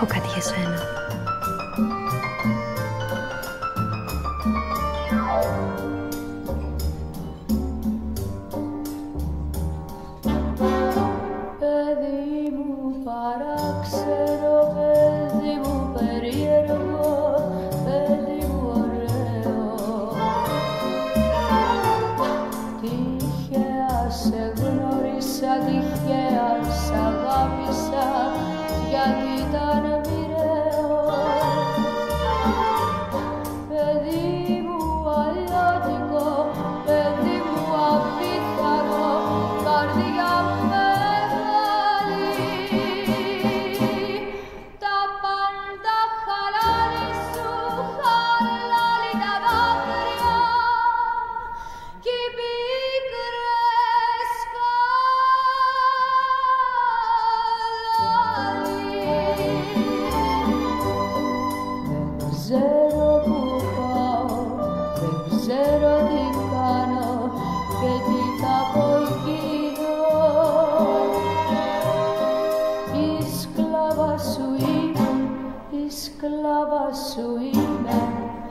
Έχω μου παράξερο, παιδί μου περίεργο, παιδί μου ωραίο. Τυχαία σε γνώρισα, τυχαία σ' αγάπησα, γιατί τα Esklava su ime, esklava su ime